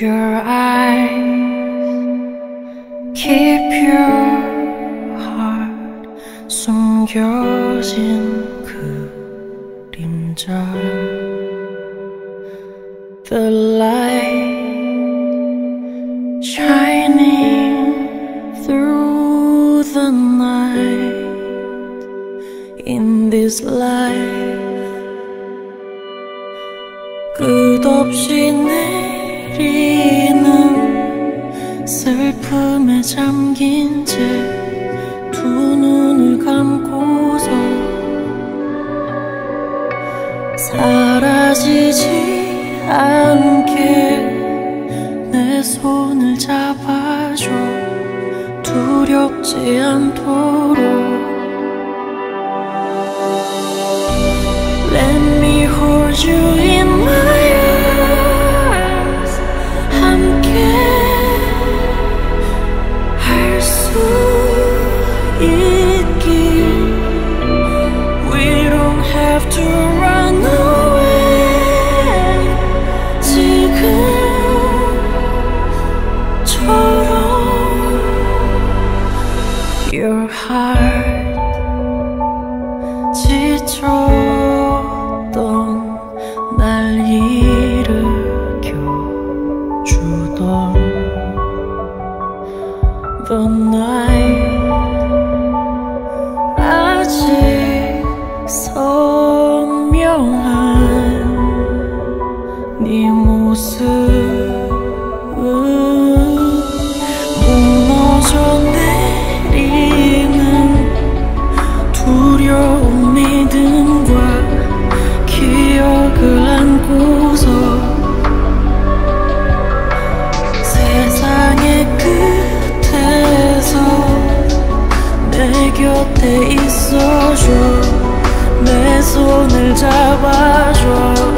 your eyes, keep your heart 숨겨진 그림자 The light 사라지지 않게 내 손을 잡아줘 두렵지 않도록 Let me hold you in my arms 함께 할 수 있길 We don't have to Night 아직 선명한 네 모습 곁에 있어줘. 내 손을 잡아줘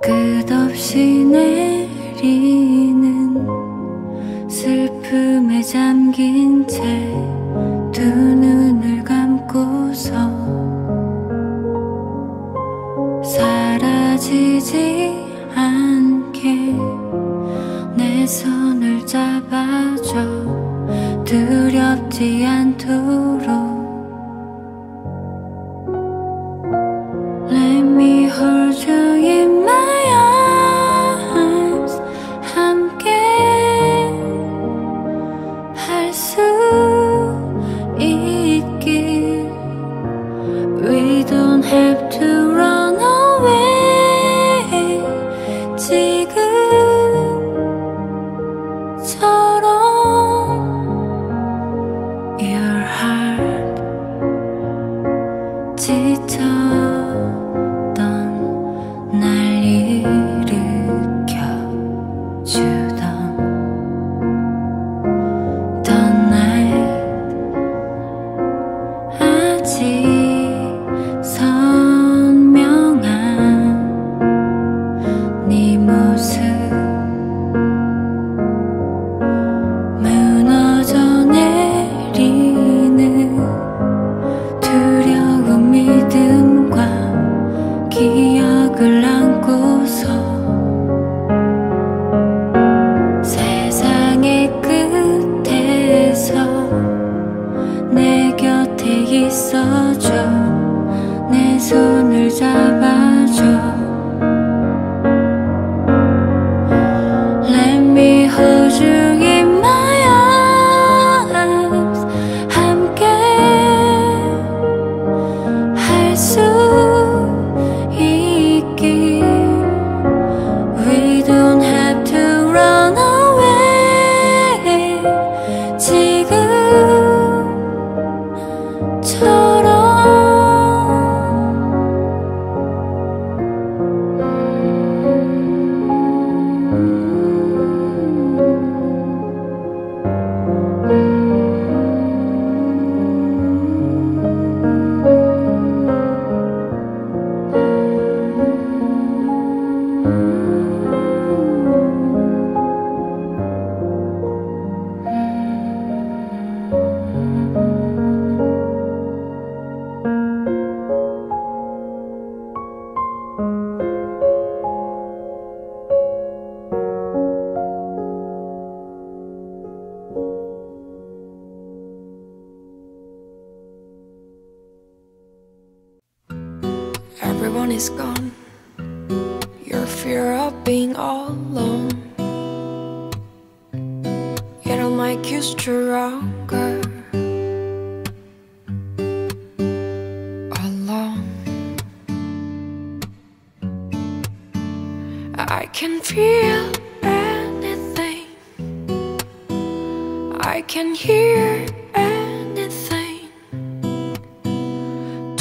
끝없이 내리는 슬픔에 잠긴 채 두 눈을 감고서 사라지지 않게 내 손을 잡아줘. 두렵지 않도록 Let me hold you make you stronger. Alone. I can feel anything. I can hear anything.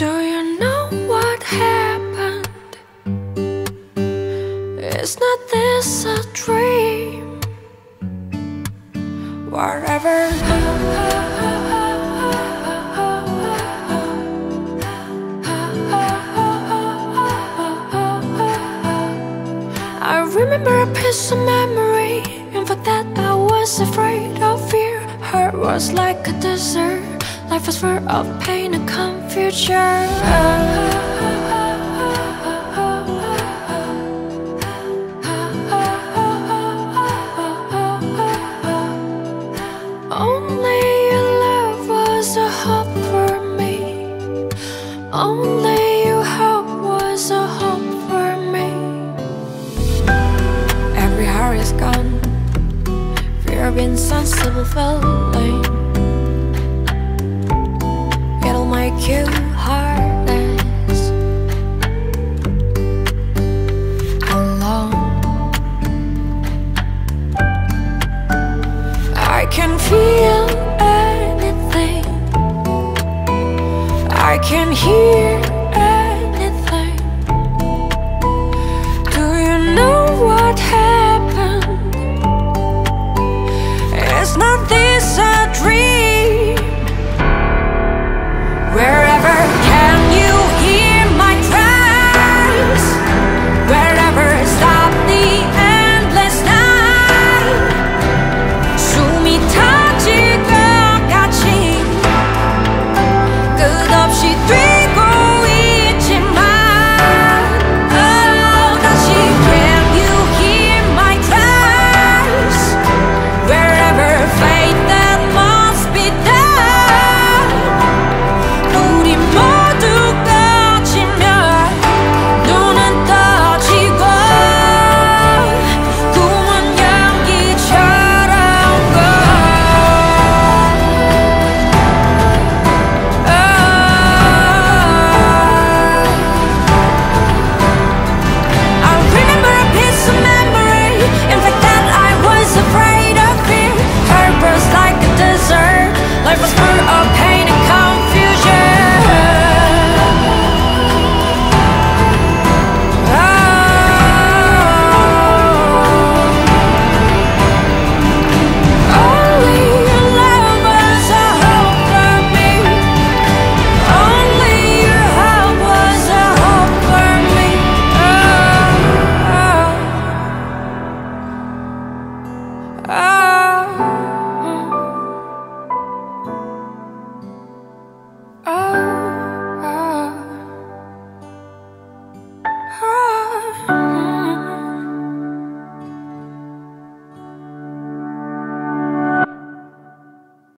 Do you know what happened? Is not this a dream? Whatever. I remember a piece of memory, and for that I was afraid of fear. Heart was like a desert, life was full of pain and confusion.